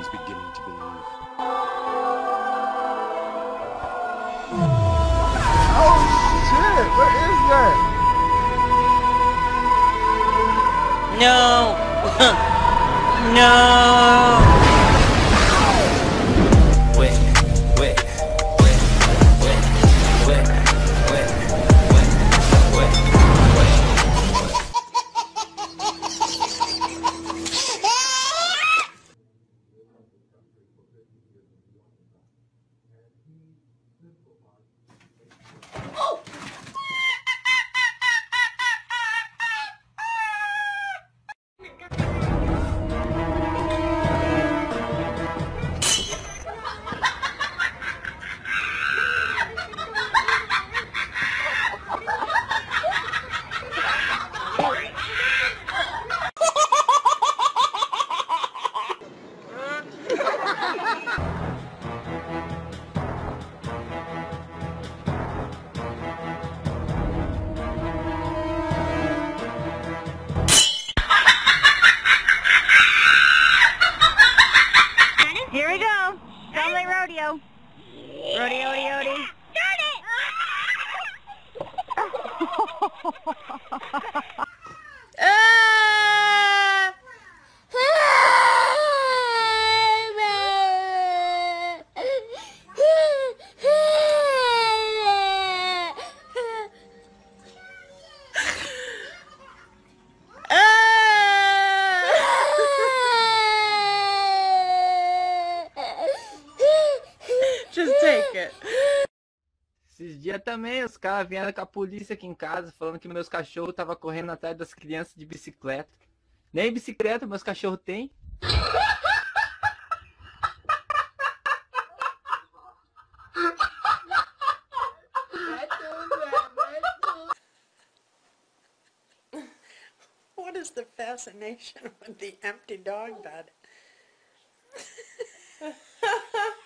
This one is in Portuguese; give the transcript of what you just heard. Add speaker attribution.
Speaker 1: He's beginning to believe. Oh! What is
Speaker 2: that? No! no! Sound like rodeo. Rodeo, rodeo, rodeo.
Speaker 3: Just
Speaker 4: Esses dias também os caras vieram com a polícia aqui em casa falando que meus cachorros estavam correndo atrás das crianças de bicicleta. Nem bicicleta meus cachorros têm.
Speaker 5: What is the fascination with the empty dog bed?